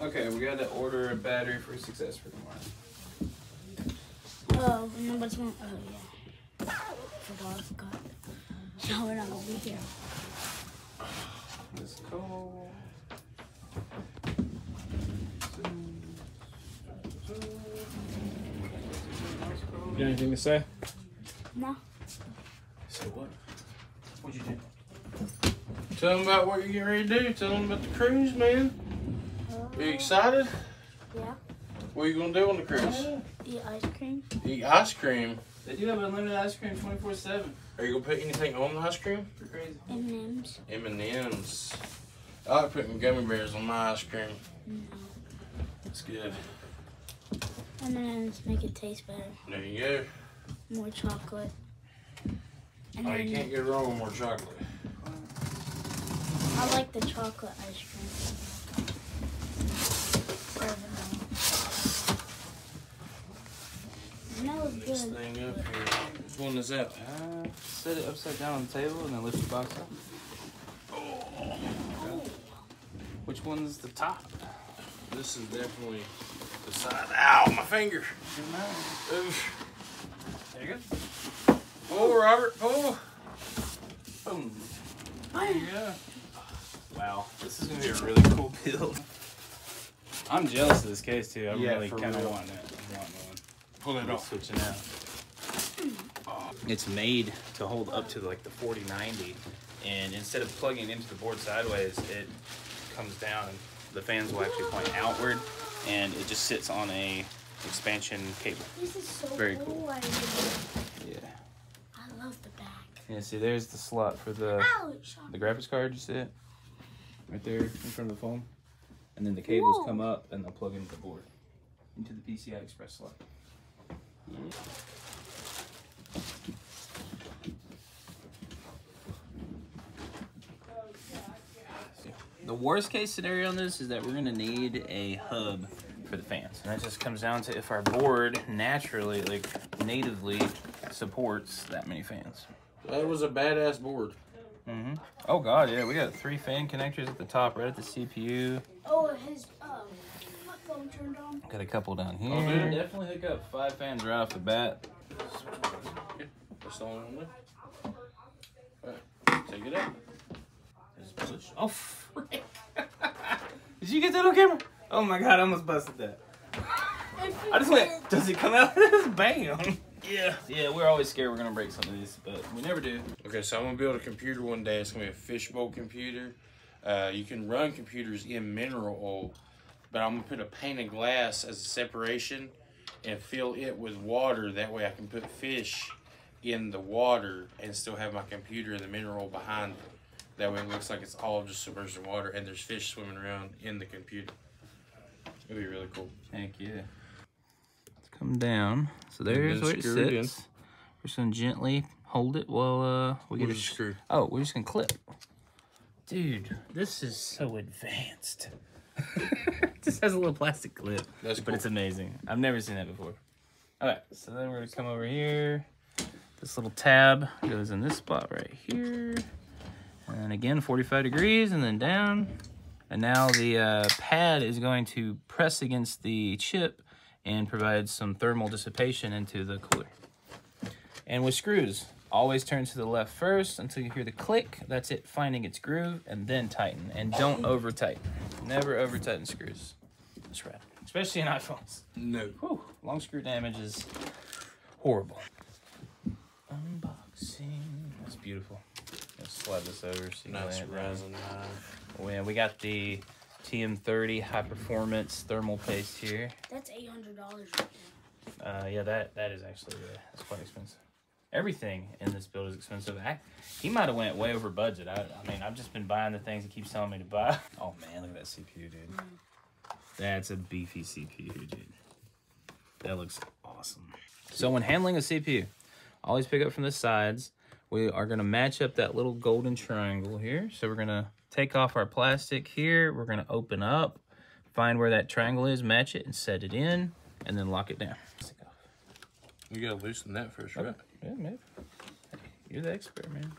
Okay, we gotta order a battery for success for tomorrow. Oh, number one. Oh, yeah. Forgot, I forgot. So we're not gonna be here. Let's go. You got anything to say? No. So what? What'd you do? Tell them about what you're getting ready to do. Tell them about the cruise, man. Are you uh, excited? Yeah. What are you gonna do on the cruise? Eat ice cream. Eat ice cream. They do have unlimited ice cream 24 7. Are you gonna put anything on the ice cream? You're crazy. M&M's. M and M's. I like putting gummy bears on my ice cream. No. It's good. M&M's make it taste better. There you go. More chocolate. And Oh, you can't get wrong with more chocolate. I like the chocolate ice cream. Or vanilla. Vanilla's This good. thing up here. Which one is that? Uh, set it upside down on the table and then lift the box up. Which one's the top? This is definitely the side. Ow, my finger. Good man. Oof. There you go. Pull, Robert. Pull. Boom. There you go. Wow, this is gonna be a really cool build. I'm jealous of this case too. I Yeah, really kind of want it. I want one. Pull it I'm off. switching out. It's made to hold up to like the 4090, and instead of plugging into the board sideways, it comes down and the fans will actually point outward, and it just sits on a expansion cable. This is so Very cool. cool. I, Yeah. I love the back. Yeah. See, there's the slot for the Ouch! the graphics card. You see it? Right there in front of the phone, and then the cables Whoa. come up and they'll plug into the board, into the PCI Express slot. The worst case scenario on this is that we're gonna need a hub for the fans. And that just comes down to if our board naturally, like natively supports that many fans. That was a badass board. Mm-hmm. Oh god, yeah, we got three fan connectors at the top, right at the CPU. Oh, his um, phone turned on. Got a couple down here. Oh, dude. Definitely hook up five fans right off the bat. That's the only one there. Take it out. Just push. Oh, frick. Did you get that on camera? Oh my god, I almost busted that. I just went, does it come out? of this? Bam. Yeah. Yeah, we're always scared we're gonna break some of these, but we never do. Okay, so I'm gonna build a computer one day. It's gonna be a fishbowl computer. Uh, you can run computers in mineral oil, but I'm gonna put a pane of glass as a separation and fill it with water. That way I can put fish in the water and still have my computer and the mineral behind it. That way it looks like it's all just submerged in water and there's fish swimming around in the computer. It'd be really cool. Heck yeah. Let's come down. So there's where it screwed in. sits. We're just gonna gently hold it while uh we get is screw? Oh, we're just gonna clip. Dude, this is so advanced. just has a little plastic clip. That's But cool. it's amazing. I've never seen that before. Alright, so then we're gonna come over here. This little tab goes in this spot right here. And again, 45 degrees and then down. And now the uh, pad is going to press against the chip and provide some thermal dissipation into the cooler. And with screws, always turn to the left first until you hear the click. That's it finding its groove and then tighten. And don't over tighten. Never over tighten screws. That's right. Especially in iPhones. No. Whew, long screw damage is horrible. Unboxing. That's beautiful. Let's slide this over so you can Nice lay resin. Oh, yeah, we got the TM30 high performance thermal paste here. That's eight hundred dollars right now. Uh, yeah, that that is actually uh, that's quite expensive. Everything in this build is expensive. I, he might have went way over budget. I, I mean, I've just been buying the things he keeps telling me to buy. Oh man, look at that CPU, dude. That's a beefy CPU, dude. That looks awesome. So when handling a CPU, always pick up from the sides. We are gonna match up that little golden triangle here. So we're gonna take off our plastic here. We're gonna open up, find where that triangle is, match it, and set it in, and then lock it down. We gotta loosen that first, oh, right? Yeah, maybe. You're the expert, man.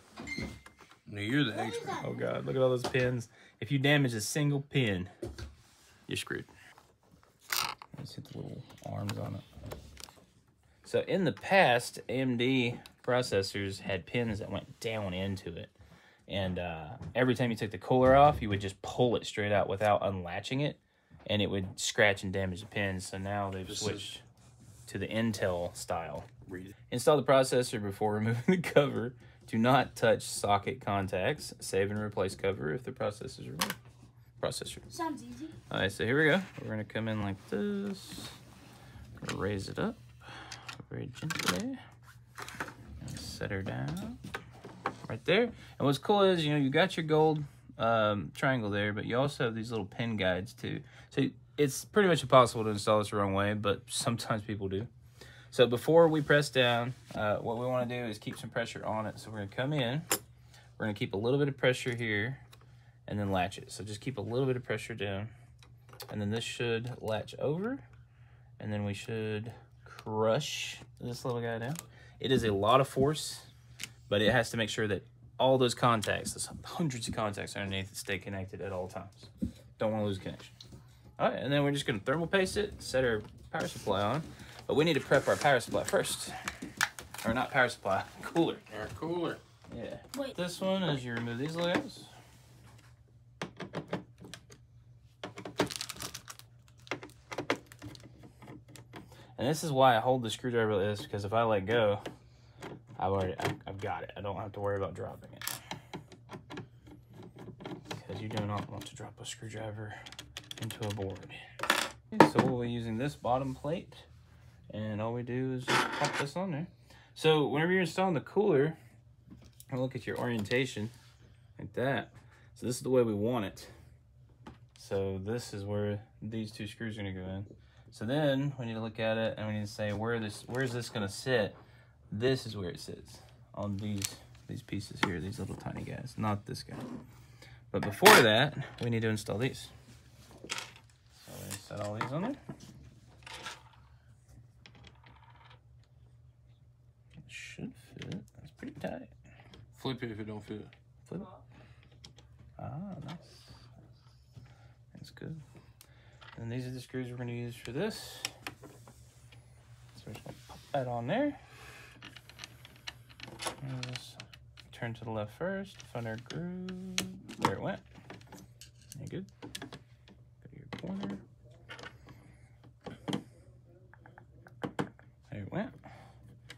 No, you're the expert. Oh god, look at all those pins. If you damage a single pin, you're screwed. Let's hit the little arms on it. So in the past, AMD processors had pins that went down into it. And uh, every time you took the cooler off, you would just pull it straight out without unlatching it. And it would scratch and damage the pins. So now they've This is- switched to the Intel style. Install the processor before removing the cover. Do not touch socket contacts. Save and replace cover if the processor is removed. Processor. Sounds easy. All right, so here we go. We're gonna come in like this. Raise it up very gently. Set her down right there. And what's cool is, you know, you got your gold um, triangle there, but you also have these little pin guides too. So it's pretty much impossible to install this the wrong way, but sometimes people do. So before we press down, uh, what we want to do is keep some pressure on it. So we're gonna come in. We're gonna keep a little bit of pressure here and then latch it. So just keep a little bit of pressure down. And then this should latch over. And then we should crush this little guy down. It is a lot of force, but it has to make sure that all those contacts, there's hundreds of contacts underneath, stay connected at all times. Don't want to lose connection. All right, and then we're just going to thermal paste it, set our power supply on. But we need to prep our power supply first. Or not power supply, cooler. Our cooler. Yeah. Wait. This one as you remove these little guys. And this is why I hold the screwdriver like this because if I let go, I've already I've, got it. I don't have to worry about dropping it. Because you do not want to drop a screwdriver into a board. Okay, so we'll be using this bottom plate, and all we do is just pop this on there. So whenever you're installing the cooler, look at your orientation like that. So this is the way we want it. So this is where these two screws are gonna go in. So then we need to look at it and we need to say where this where is this gonna sit? This is where it sits on these these pieces here, these little tiny guys, not this guy. But before that, we need to install these. So we set all these on there. It should fit. It's pretty tight. Flip it if it don't fit. Flip it. Ah, nice. That's good. And these are the screws we're going to use for this. So we're just going to pop that on there. Turn to the left first. Find our groove. There it went. You good? Go to your corner. There it went.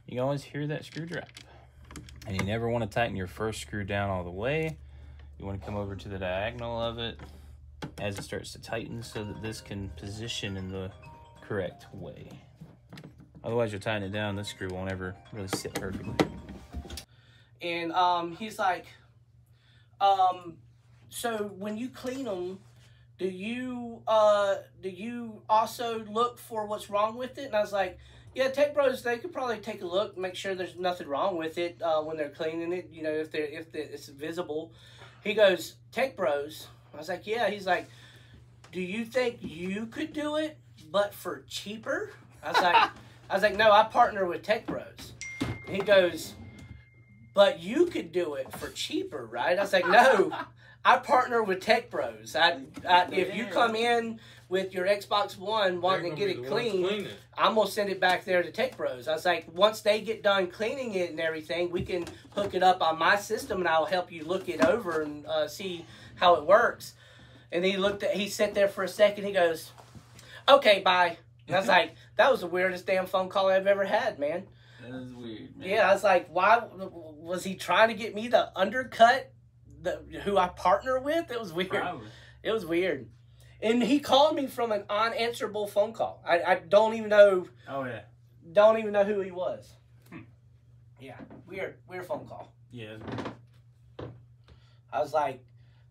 You always hear that screw drop. And you never want to tighten your first screw down all the way. You want to come over to the diagonal of it as it starts to tighten so that this can position in the correct way. Otherwise, you're tighten it down, this screw won't ever really sit perfectly. and um, he's like, um, so when you clean them, do you uh, do you also look for what's wrong with it? And I was like, yeah, Tech Bros, they could probably take a look, make sure there's nothing wrong with it uh, when they're cleaning it. You know, if they are if the, it's visible. He goes, Tech Bros. I was like, yeah. He's like, do you think you could do it, but for cheaper? I was like, I was like, no, I partner with Tech Bros. And he goes, but you could do it for cheaper, right? I was like, no, I partner with Tech Bros. I, I if you come in with your Xbox One wanting to get it clean, I'm gonna send it back there to Tech Bros. I was like, once they get done cleaning it and everything, we can hook it up on my system, and I'll help you look it over and uh, see how it works. And he looked at, he sat there for a second. He goes, "Okay, bye." And I was like, "That was the weirdest damn phone call I've ever had, man." That is weird, man. Yeah, I was like, "Why was he trying to get me to undercut the who I partner with?" It was weird. Probably. It was weird. And he called me from an unanswerable phone call. I, I don't even know Oh, yeah. don't even know who he was. Hmm. Yeah, weird, weird phone call. Yeah. I was like,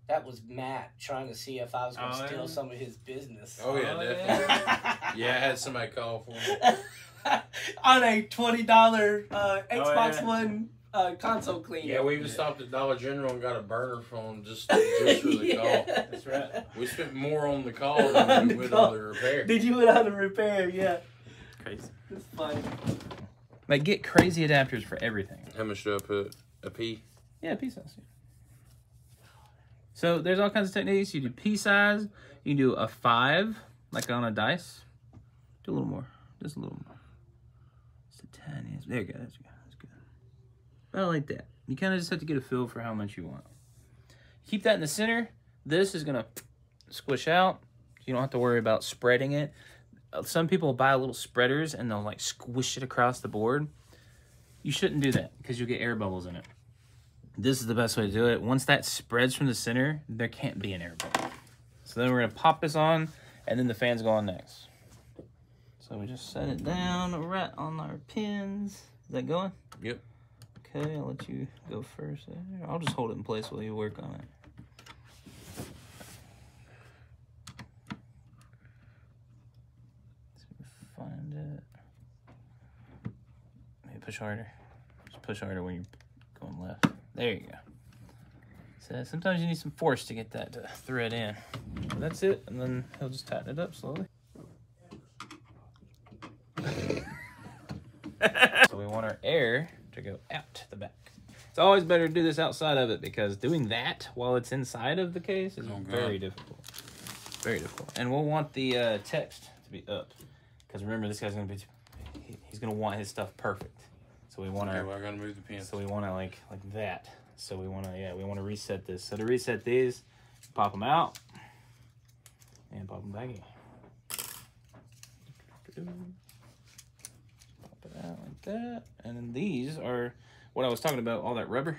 that was Matt trying to see if I was going to Oh, steal yeah. some of his business. Oh yeah, Oh, definitely. Yeah, I had somebody call for me. On a twenty dollar uh, Oh, Xbox yeah. One uh, console cleaner. Yeah, we even stopped at Dollar General and got a burner phone just just for the call. That's right. We spent more on the call than we The would on the repair. Did you went out to repair? Yeah, Crazy. it's funny. Like get crazy adapters for everything. How much do I put a P? Yeah, pea size. So there's all kinds of techniques. You do pea size. You do a five, like on a dice. Do a little more. Just a little more. Just the tiniest. There you go. That's good. That's good. About like that. You kind of just have to get a feel for how much you want. Keep that in the center. This is gonna squish out. You don't have to worry about spreading it. Uh, Some people buy little spreaders and they'll like squish it across the board. You shouldn't do that because you'll get air bubbles in it. This is the best way to do it. Once that spreads from the center, there can't be an air bubble. So then we're gonna pop this on, and then the fans go on next. So we just set it down right on our pins. Is that going? Yep. Okay, I'll let you go first. I'll just hold it in place while you work on it. Find it. Maybe push harder. Just push harder when you're going left. There you go. So sometimes you need some force to get that to thread in. That's it, and then he'll just tighten it up slowly. so we want our air to go out the back. It's always better to do this outside of it because doing that while it's inside of the case is Oh, very difficult. Very difficult. And we'll want the uh, text to be up because remember this guy's gonna be, he's gonna want his stuff perfect. So we want to. Okay, well, I gotta move the pin. so we want to like like that. So we want to yeah we want to reset this. So to reset these, pop them out and pop them back in. Pop it out like that, and then these are what I was talking about. All that rubber.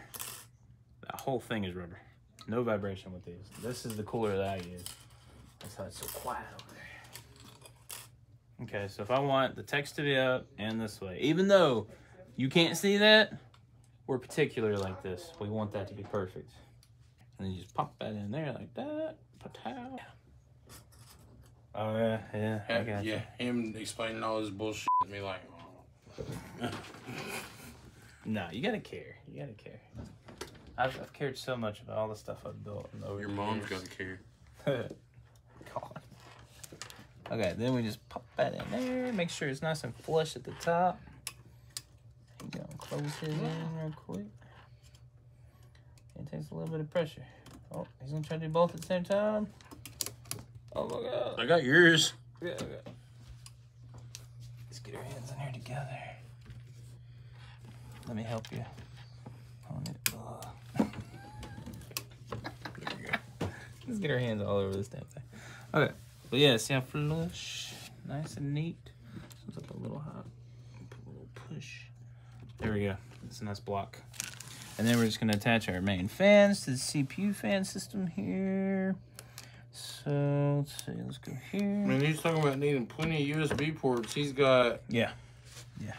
That whole thing is rubber. No vibration with these. This is the cooler that I use. That's how it's so quiet over there. Okay, so if I want the text to be up and this way, even though you can't see that, we're particular like this. We want that to be perfect. And then you just pop that in there like that. Pow. Oh yeah, yeah, I got you. yeah, him explaining all this bullshit to me like, oh. No, you gotta care. You gotta care. I've, I've cared so much about all the stuff I've built. Over your the mom's years. got to care. God. Okay, then we just pop that in there. Make sure it's nice and flush at the top. Close his in real quick. It takes a little bit of pressure. Oh, he's gonna try to do both at the same time. Oh my god. I got yours. Yeah, okay. Let's get our hands in here together. Let me help you. On it. Ugh. There we go. Let's get our hands all over this damn thing. Okay. But yeah, see how flush? Nice and neat. Comes up a little hot. Put a little push. There we go. It's a nice block. And then we're just going to attach our main fans to the CPU fan system here. So let's see, let's go I here. mean, he's talking about needing plenty of USB ports. He's got Yeah. Yeah.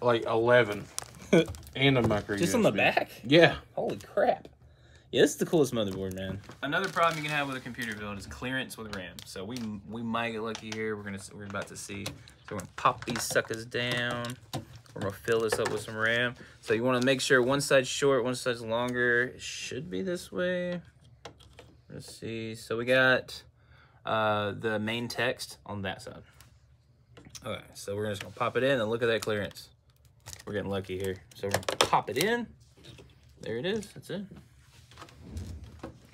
Like 11 and a micro Just on the back? Yeah. Holy crap. Yeah, this is the coolest motherboard, man. Another problem you can have with a computer build is clearance with RAM. So we we might get lucky here. We're gonna we're about to see. So we're gonna pop these suckers down. We're gonna fill this up with some RAM. So you want to make sure one side's short, one side's longer. It should be this way. Let's see. So we got uh, the main text on that side. Okay, so we're just gonna pop it in and look at that clearance. We're getting lucky here. So we're gonna pop it in. There it is. That's it.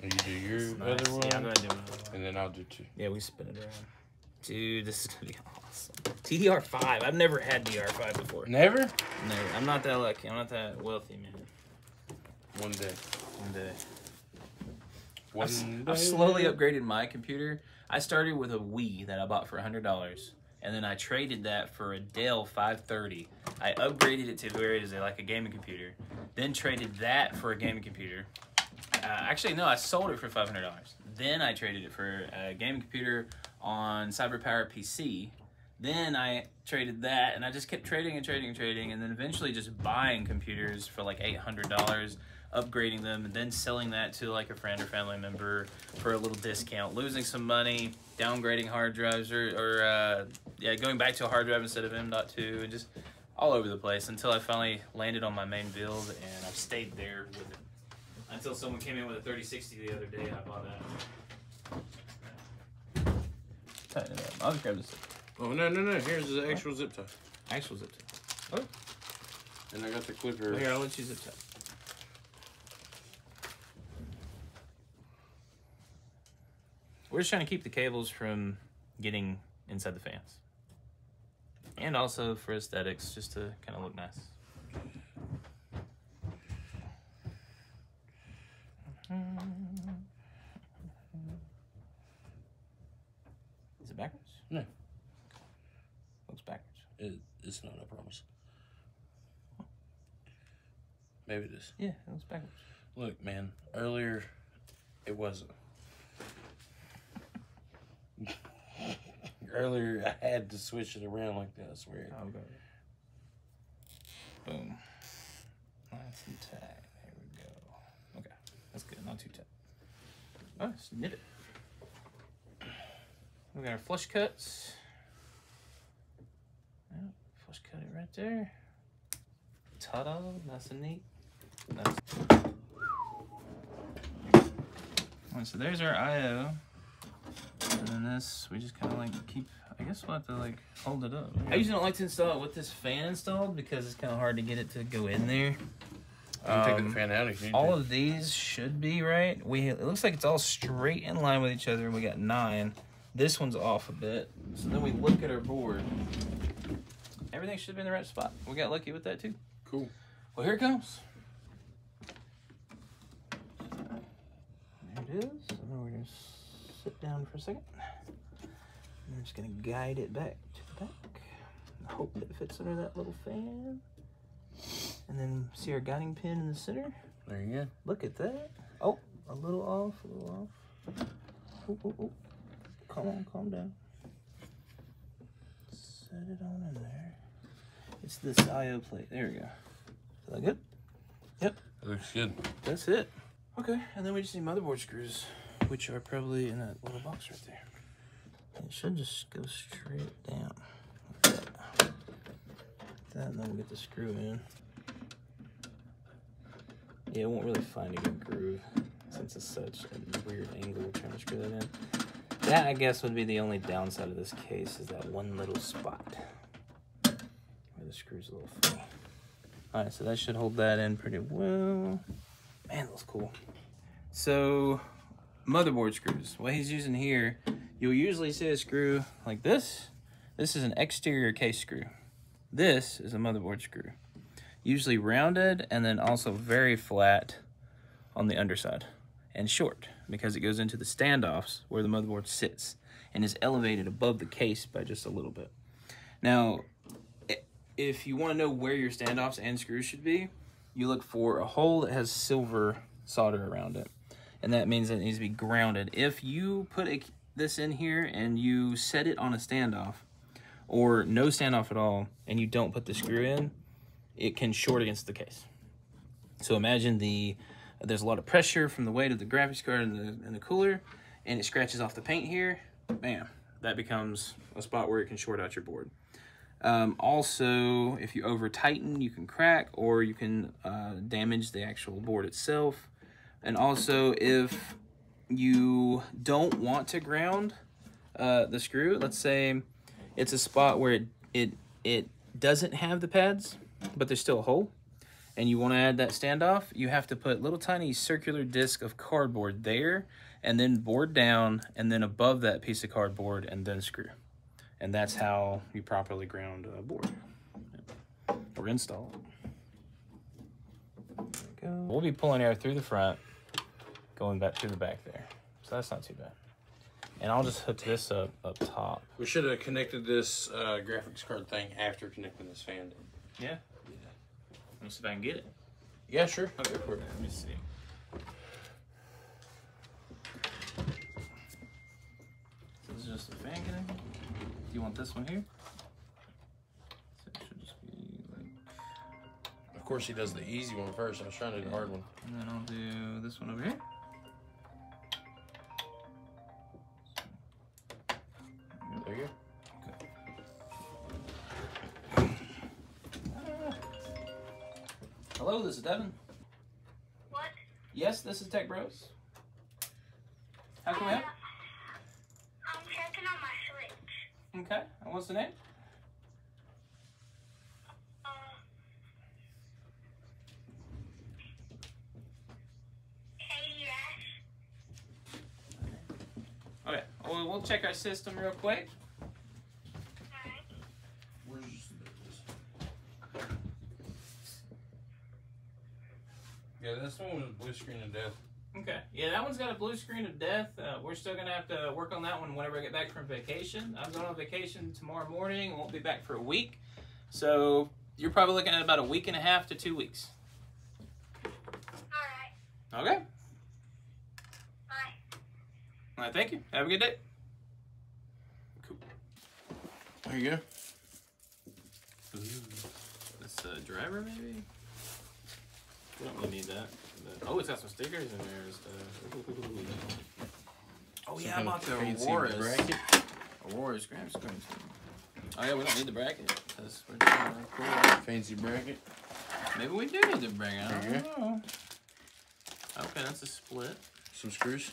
And you do your Nice. other one, Yeah, I'm gonna do another one. and then I'll do two. Yeah, we spin it around. Dude, this is gonna be awesome. DDR5. I've never had DDR5 before. Never? Never. I'm not that lucky. I'm not that wealthy, man. One day. One day. One I've, day. I've slowly upgraded my computer. I started with a Wii that I bought for $100, and then I traded that for a Dell 530. I upgraded it to where it is like a gaming computer, then traded that for a gaming computer. Uh, actually, no, I sold it for $500. Then I traded it for a gaming computer on CyberPower PC. Then I traded that, and I just kept trading and trading and trading, and then eventually just buying computers for like $800 upgrading them and then selling that to like a friend or family member for a little discount, losing some money, downgrading hard drives or, or uh, yeah, going back to a hard drive instead of M.2 and just all over the place until I finally landed on my main build and I've stayed there with it. Until someone came in with a 3060 the other day and I bought that. Tighten it up. I'll just grab this Oh, no, no, no. Here's the actual zip tie. actual zip tie. Oh. And I got the clipper. Here, I'll let you zip tie. We're just trying to keep the cables from getting inside the fans. And also for aesthetics, just to kind of look nice. Is it backwards? No. Looks backwards. It, it's not, I promise. Maybe it is. Yeah, it looks backwards. Look, man, earlier it wasn't. earlier I had to switch it around like that, I swear. Oh, okay. Boom. Nice and tight. There we go. Okay, that's good. Not too tight. Oh, just knit it. We got our flush cuts. Yep, flush cut it right there. Ta-da! Nice and neat. Nice. So there's our IO. And then this, we just kind of like keep, I guess we'll have to like hold it up. I usually don't like to install it with this fan installed because it's kind of hard to get it to go in there. You can take Um, the fan out if you all of these should be right. We It looks like it's all straight in line with each other and we got nine. This one's off a bit. So then we look at our board. Everything should be in the right spot. We got lucky with that too. Cool. Well, here it comes. There it is. And then we're going to sit down for a second. And I'm just going to guide it back to the back. I hope it fits under that little fan. And then see our guiding pin in the center. There you go. Look at that. Oh, a little off, a little off. Ooh, ooh, ooh. Calm on, calm down. Set it on in there. It's this IO plate. There we go. Is that good? It looks good. That's it. Okay, and then we just need motherboard screws, which are probably in that little box right there. It should just go straight down. That. And then we'll get the screw in. Yeah, it won't really find a good groove since it's such a weird angle trying to screw that in. That, I guess, would be the only downside of this case is that one little spot where the screw's a little funny. Alright, so that should hold that in pretty well. Man, that's cool. So, motherboard screws. What he's using here, you'll usually see a screw like this. This is an exterior case screw. This is a motherboard screw. Usually rounded and then also very flat on the underside and short because it goes into the standoffs where the motherboard sits and is elevated above the case by just a little bit. Now, if you want to know where your standoffs and screws should be, you look for a hole that has silver solder around it. And that means it needs to be grounded. If you put a, this in here and you set it on a standoff, or no standoff at all, and you don't put the screw in, it can short against the case. So imagine the there's a lot of pressure from the weight of the graphics card and the, and the cooler, and it scratches off the paint here. Bam, that becomes a spot where it can short out your board. Um, also, if you over tighten, you can crack or you can uh, damage the actual board itself. And also, if you don't want to ground uh, the screw, let's say it's a spot where it it it doesn't have the pads, but there's still a hole, and you want to add that standoff, you have to put little tiny circular disc of cardboard there, and then board down, and then above that piece of cardboard, and then screw. And that's how you properly ground a board or install it. We go. We'll be pulling air through the front, going back through the back there. So that's not too bad. And I'll just hook this up up top. We should have connected this uh, graphics card thing after connecting this fan. Yeah. Let me see if I can get it. Yeah, sure. Okay, let me see. So this is just a fan connector. Do you want this one here? So it should just be like, Of course, he does the easy one first. I was trying to do the hard one. and then I'll do this one over here. There you go. Hello, this is Devin. What? Yes, this is Tech Bros. How can we help? What's the name? Um, okay, well, we'll check our system real quick. Yeah, this one was screen to death. Okay. Yeah, that one's got a blue screen of death. Uh, we're still gonna have to work on that one whenever I get back from vacation. I'm going on vacation tomorrow morning. Won't be back for a week, so you're probably looking at about a week and a half to two weeks. All right. Okay. Bye. All right. Thank you. Have a good day. Cool. There you go. This uh, driver maybe. We don't really need that. Oh, it's got some stickers in there and stuff. Oh yeah, I bought the Aorus. bracket. Aorus grab screens. Oh yeah, we don't need the bracket we're cool. Fancy bracket. Maybe we do need the bracket. I don't know. Okay, that's a split. Some screws.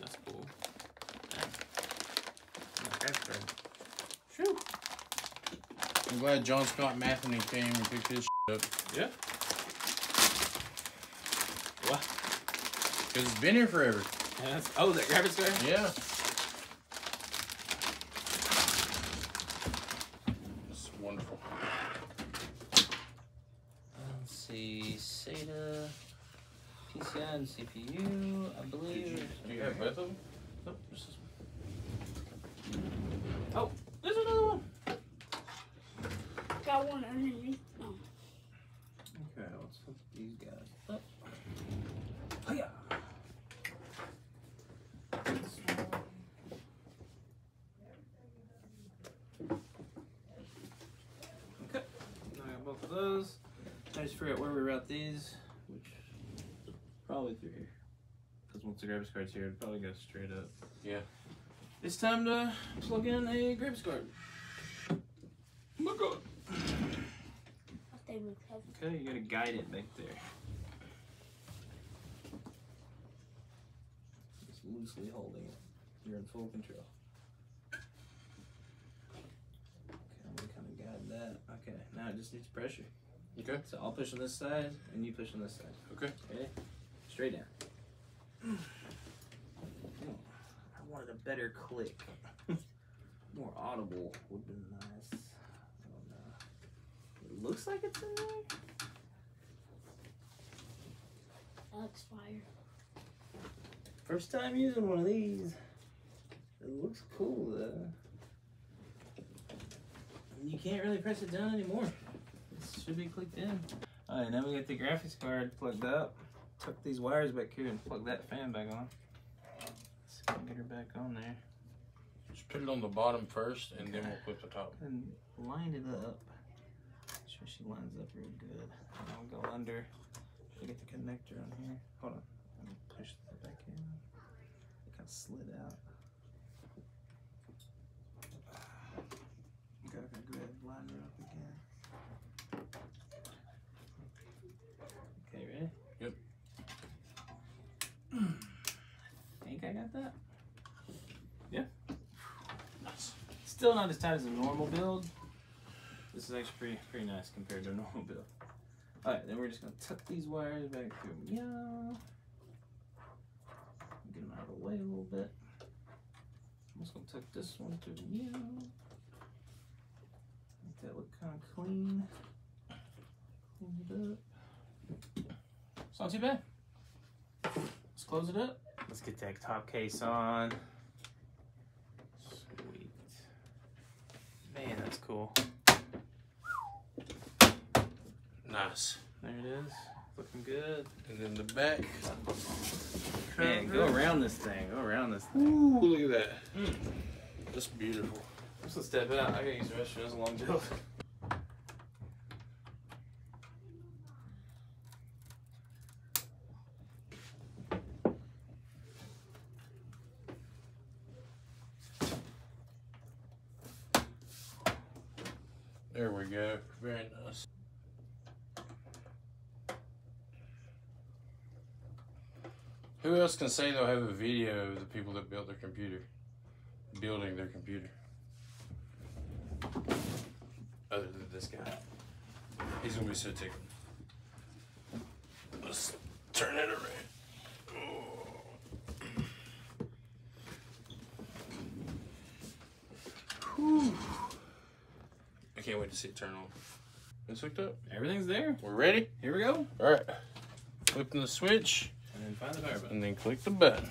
That's cool. Yeah. Okay. Phew. I'm glad John Scott Matheny came and picked his up. Yeah. Because it's been here forever. Oh, yeah, that's, oh, that grab it square? Yeah. It's wonderful. Let's see, SATA, PCI, and CPU. I believe. Do you have both of them? Nope, just this one. Oh, there's another one. Got one underneath. Oh. Okay, let's hook these guys up. Hiya. Okay, now I got both of those. I just figure out where we route these, which probably through here. Because once the graphics card's here, it probably goes straight up. Yeah. It's time to plug in a graphics card. Oh my god. I'll stay with heavy. Okay, you gotta guide it back there. Just loosely holding it. You're in full control. Okay, I'm gonna kind of guide that. Okay, now it just needs pressure. Okay. So I'll push on this side, and you push on this side. Okay. Okay? Straight down. I wanted a better click. More audible would be nice. I don't know. It looks like it's in there. That looks fire. First time using one of these. It looks cool though. You can't really press it down anymore. It should be clicked in. Oh, Alright, now we got the graphics card plugged up. Tuck these wires back here and plug that fan back on. Let's see if I can get her back on there. Just put it on the bottom first, and then we'll put the top. And line it up. Make sure she lines up real good. And I'll go under. Should get the connector on here. Hold on. Let me push that back in. It kind of slid out. Okay, okay, go ahead. and Line her up again. Okay, ready? Yep. Think I got that? Yeah. Nice. Still not as tight as a normal build. This is actually pretty pretty nice compared to a normal build. Alright, then we're just gonna tuck these wires back through. Yeah. Get them out of the way a little bit. I'm just gonna tuck this one through. Yeah. Make that look kind of clean. Clean it up. It's not too bad. Let's close it up. Let's get that top case on. Sweet. Man, that's cool. Nice. There it is. Looking good. And then the back. Man, go around this thing. Go around this thing. Ooh, look at that. Mm. That's beautiful. I'm just gonna step out. I gotta use the restroom. It's a long build. Who else can say they'll have a video of the people that built their computer, building their computer? Other than this guy. He's gonna be so tickled. Let's turn it around. I can't wait to see it turn on. It's hooked up. Everything's there. We're ready. Here we go. All right. Flipping the switch. And then find the power button. and then click the button.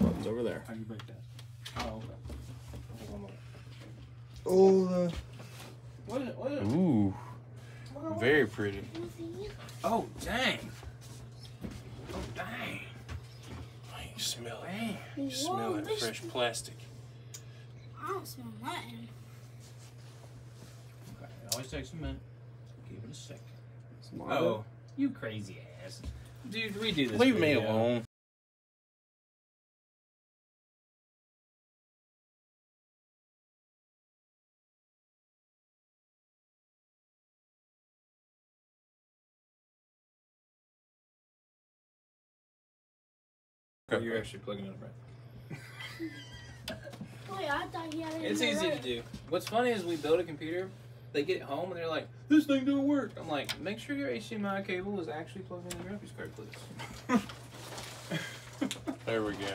Button's over there. How do you break that? Oh, okay. Oh, the. What is it? What is it? Ooh. Very pretty. Oh, dang. Oh, dang. Oh, you smell it. Dang. You smell that fresh plastic. I don't smell nothing. Okay, it always takes a minute. Give it a second. Smart. Oh, you crazy ass. Dude, redo this. Leave me video. alone. You're actually plugging it up right. Yeah, I thought he had it. It's in the easy to do. What's funny is we build a computer, they get home and they're like, "This thing don't work." I'm like, "Make sure your HDMI cable is actually plugged into the graphics card, please." There we go.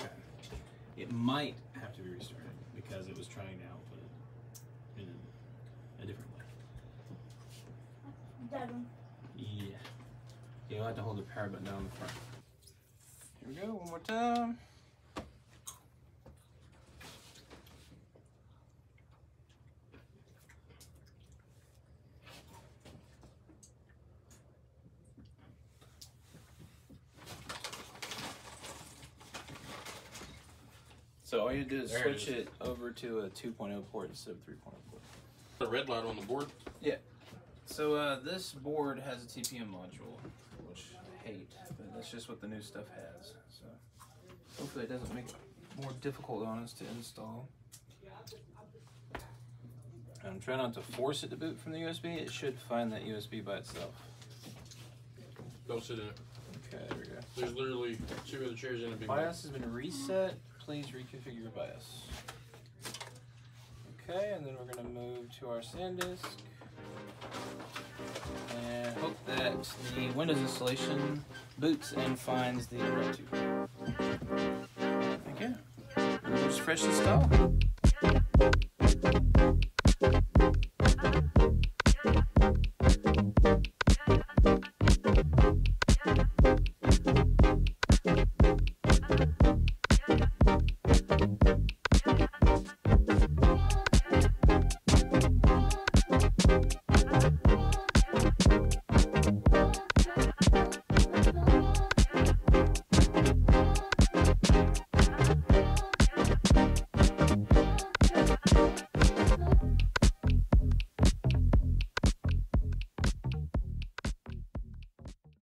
Okay. It might have to be restarted because it was trying to output it in a, a different way. That one. Yeah. You'll have to hold the power button down on the front. Here we go, one more time. So all you do is There switch is. it over to a 2.0 port instead of 3.0 port. The red light on the board. Yeah. So uh, this board has a TPM module, which I hate, but that's just what the new stuff has. So hopefully it doesn't make it more difficult on us to install. I'm trying not to force it to boot from the USB. It should find that USB by itself. Go sit in it. Okay, there we go. There's literally two other chairs in a big one. BIOS has been reset. Please reconfigure your BIOS. Okay, and then we're gonna move to our SanDisk. And hope that the Windows installation boots and finds the tube. Okay. We'll just fresh install.